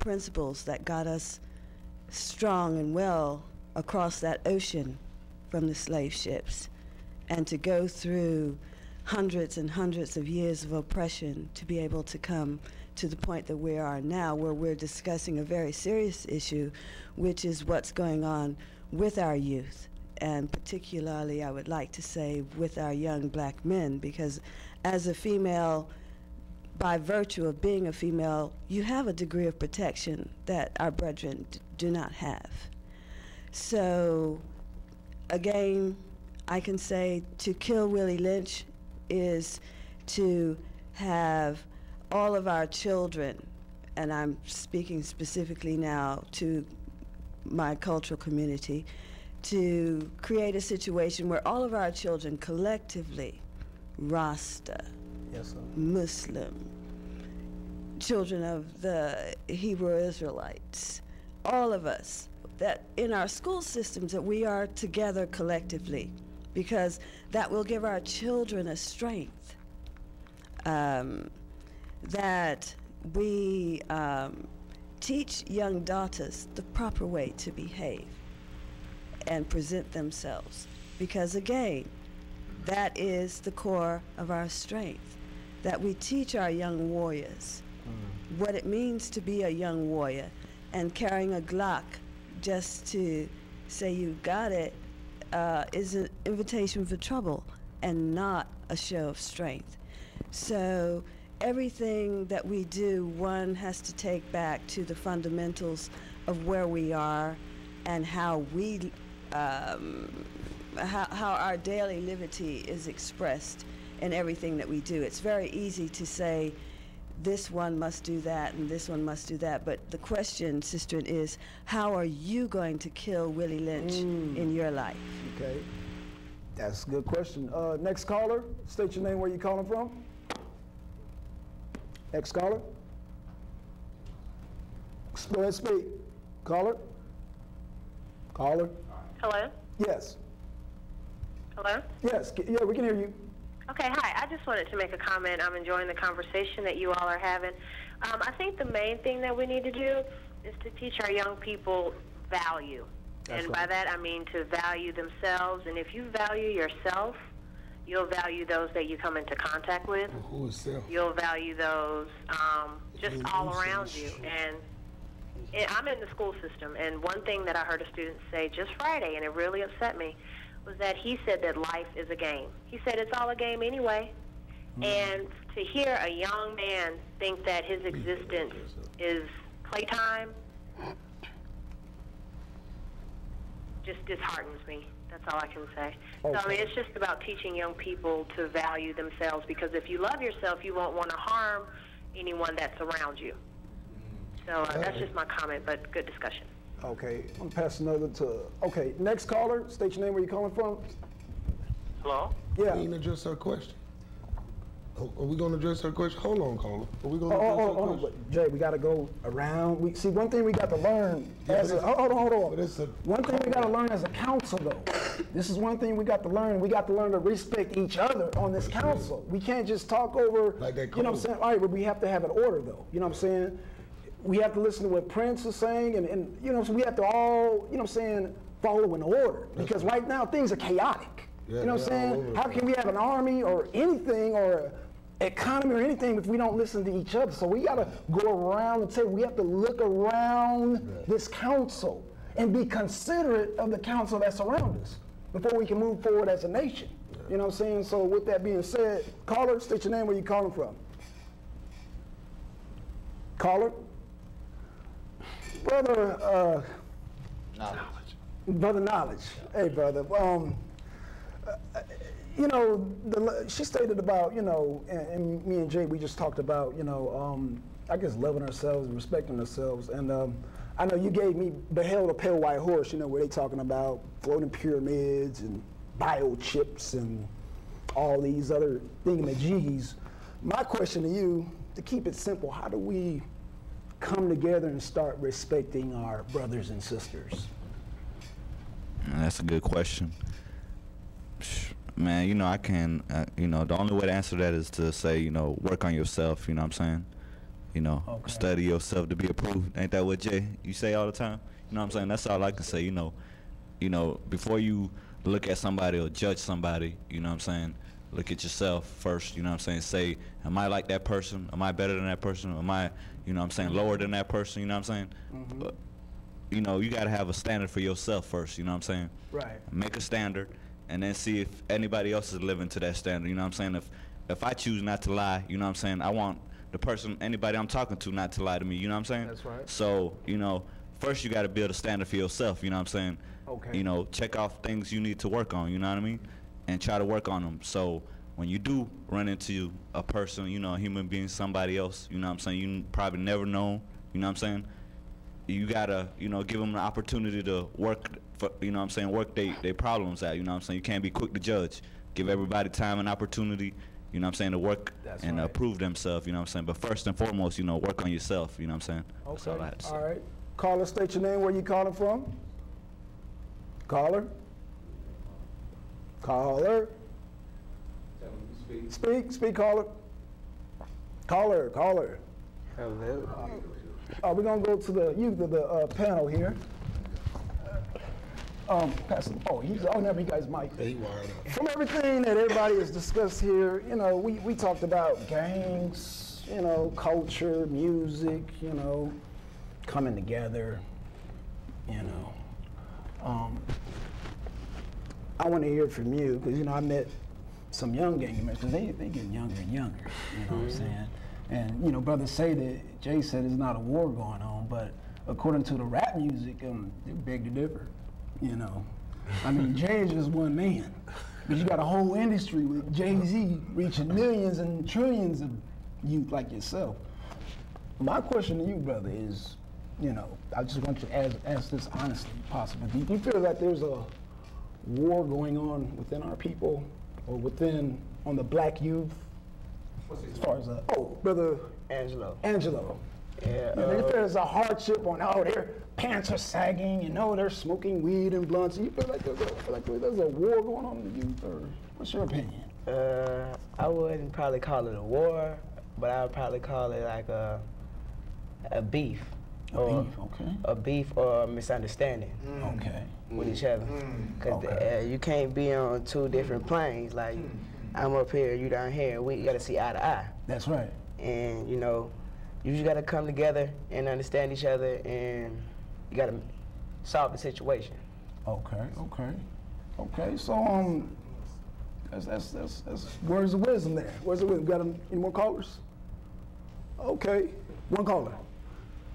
principles that got us strong and well across that ocean from the slave ships and to go through hundreds and hundreds of years of oppression to be able to come to the point that we are now, where we're discussing a very serious issue, which is what's going on with our youth. And particularly, I would like to say, with our young black men, because as a female, by virtue of being a female, you have a degree of protection that our brethren do not have. So, again, I can say to kill Willie Lynch is to have all of our children, and I'm speaking specifically now to my cultural community, to create a situation where all of our children collectively, Rasta, Yes. Muslim, children of the Hebrew Israelites, all of us, that in our school systems that we are together collectively, because that will give our children a strength. Um, that we um, teach young daughters the proper way to behave and present themselves. Because again, that is the core of our strength. That we teach our young warriors what it means to be a young warrior and carrying a Glock just to say you got it uh, is an invitation for trouble and not a show of strength. So everything that we do, one has to take back to the fundamentals of where we are and how we, um, how, how our daily liberty is expressed in everything that we do. It's very easy to say, this one must do that and this one must do that. But the question, sister, is how are you going to kill Willie Lynch in your life? Okay. That's a good question. Uh, next caller, state your name, where you calling from. Next caller. Go ahead, speak. Caller. Caller. Hello? Yes. Hello? Yes. Yeah, we can hear you. Okay, hi. I just wanted to make a comment. I'm enjoying the conversation that you all are having. Um, I think the main thing that we need to do is to teach our young people value. That's and right. by that, I mean to value themselves. And if you value yourself, you'll value those that you come into contact with. Who is self? You'll value those um, just all around you. And and I'm in the school system, and one thing that I heard a student say just Friday, and it really upset me, was that he said that life is a game. He said it's all a game anyway. And to hear a young man think that his existence is playtime just disheartens me. That's all I can say. So, I mean, it's just about teaching young people to value themselves because if you love yourself, you won't want to harm anyone that's around you. So uh, that's just my comment, but good discussion. Okay. I'm gonna pass another to. Okay. Next caller, state your name, where you calling from. Hello? Yeah. We ain't address her question. Are are we gonna address her question? Hold on, caller. Are we gonna Oh, address oh, her oh, hold on, question? but Jay, we got to go around. We see one thing we got to learn as a, but hold on, hold on. but it's a- one thing we got to learn as a council, though. This is one thing we got to learn. We got to learn to respect each other on this council. We can't just talk over. Like that You know what I'm saying? All right, but we have to have an order, though. You know what I'm saying? We have to listen to what Prince is saying, and, and you know, so we have to all, you know what I'm saying, follow an order because right now things are chaotic. Yeah, you know what I'm saying? How can we have an army or anything or economy or anything if we don't listen to each other? So we got to go around and say We have to look around this council and be considerate of the council that's around us before we can move forward as a nation. You know what I'm saying? So with that being said, caller, state your name, where you calling from. Caller? Brother, uh, Brother Knowledge. Hey, brother. Um, uh, you know, the, she stated about, you know, and, and me and Jay, we just talked about, you know, um, I guess loving ourselves and respecting ourselves. And um, I know you gave me Behold a Pale White Horse, you know, where they talking about floating pyramids and biochips and all these other thingamajiggies. My question to you, to keep it simple, how do we come together and start respecting our brothers and sisters? That's a good question. Man, you know, I can, uh, you know, the only way to answer that is to say, you know, work on yourself, you know what I'm saying? You know, Okay. study yourself to be approved. Ain't that what Jay you say all the time? You know what I'm saying? That's all I can say. You know, you know, before you look at somebody or judge somebody, you know what I'm saying? Look at yourself first. You know what I'm saying? Say, am I like that person? Am I better than that person? Am I, you know what I'm saying, lower than that person? You know what I'm saying? Mm-hmm. But, you know, you got to have a standard for yourself first. You know what I'm saying? Right. make a standard and then see if anybody else is living to that standard. You know what I'm saying? If if I choose not to lie, you know what I'm saying? I want the person, anybody I'm talking to, not to lie to me. You know what I'm saying? That's right. So you know, first you got to build a standard for yourself. You know what I'm saying? Okay. You know, check off things you need to work on. You know what I mean? And try to work on them. So when you do run into a person, you know, a human being, somebody else, you know what I'm saying? You probably never know. You know what I'm saying? you gotta, you know, give them an opportunity to work, for, you know what I'm saying, work they, they problems out, you know what I'm saying? You can't be quick to judge. Give everybody time and opportunity, you know what I'm saying, to work That's and right. uh, prove themselves, you know what I'm saying? But first and foremost, you know, work on yourself, you know what I'm saying? That's all I had to say. All right. Caller, state your name, where you calling from? Caller? Caller? Speak, speak, caller. Caller, caller. Hello. Uh, we're gonna go to the youth of the uh, panel here. Um, Pastor, oh, he's, oh, never, you guys mic. He wired up. From everything that everybody has discussed here, you know, we, we talked about gangs, you know, culture, music, you know, coming together, you know. Um, I want to hear from you because, you know, I met some young gang members because they, they getting younger and younger, you know what I'm saying? And, you know, brothers say that Jay said there's not a war going on, but according to the rap music, um, they beg to differ, you know. I mean, Jay is just one man, but you got a whole industry with Jay Z reaching millions and trillions of youth like yourself. My question to you, brother, is, you know, I just want you to ask, ask this honestly, possibly. Do you feel that there's a war going on within our people or within on the black youth? As far as uh, oh, brother Angelo. Angelo. Yeah, You know, if uh, there's a hardship on, oh, their pants are sagging, you know, they're smoking weed and blunts. You feel like there's a, like there's a war going on in the youth, or what's your opinion? Uh, I wouldn't probably call it a war, but I would probably call it like a a beef. A or beef, okay. A beef or a misunderstanding Okay. with each other. Because Okay. uh, you can't be on two different planes. Like, I'm up here, you down here. We got to see eye to eye. That's right. And, you know, you just got to come together and understand each other and you got to solve the situation. Okay, okay, okay. So um, that's that's that's, that's words of wisdom there. Words of wisdom. Got any any more callers? Okay, one caller.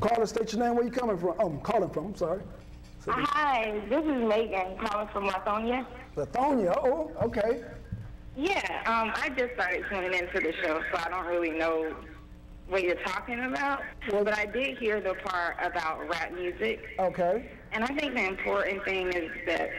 Caller, state your name. Where you coming from? Um, calling from. I'm sorry. Hi, this is Megan calling from Lithonia. Lithonia. Oh, okay. Yeah, um, I just started tuning into the show, so I don't really know what you're talking about. Well, but I did hear the part about rap music, Okay. and I think the important thing is that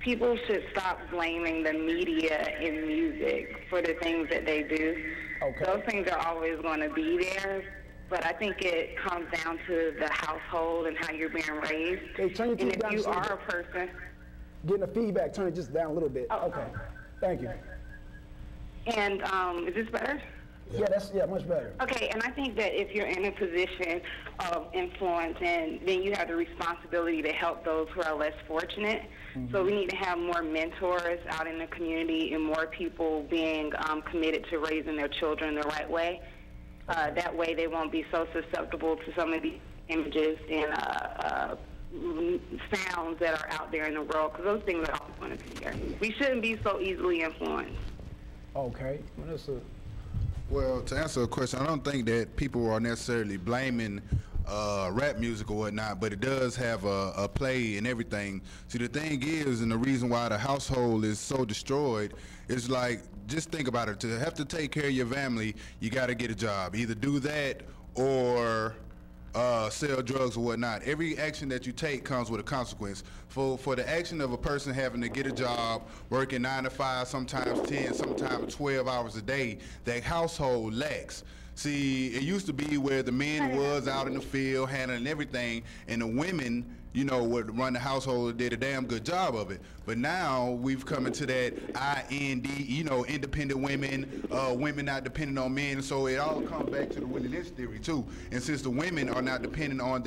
people should stop blaming the media in music for the things that they do. Okay. Those things are always going to be there, but I think it comes down to the household and how you're being raised. Hey, turn your and if you are a person Getting the feedback. Turn it just down a little bit. Oh. Okay. Thank you. And um, is this better? Yeah, that's yeah, much better. Okay, and I think that if you're in a position of influence, and then you have the responsibility to help those who are less fortunate. So we need to have more mentors out in the community and more people being um, committed to raising their children the right way. Uh, that way, they won't be so susceptible to some of these images and uh, uh, sounds that are out there in the world, because those things are always going to be there. We shouldn't be so easily influenced. Okay. Well, Well, to answer a question, I don't think that people are necessarily blaming uh, rap music or whatnot, but it does have a, a play in everything. See, the thing is, and the reason why the household is so destroyed is like, just think about it. To have to take care of your family, you got to get a job. Either do that or uh, sell drugs or whatnot. Every action that you take comes with a consequence. For for the action of a person having to get a job, working nine to five, sometimes ten, sometimes twelve hours a day, that household lacks. See, it used to be where the men was out in the field handling everything, and the women, you know, would run the household and did a damn good job of it. But now we've come into that IND, you know, independent women, uh, women not dependent on men. So it all comes back to the Willie Lynch theory too. And since the women are not dependent on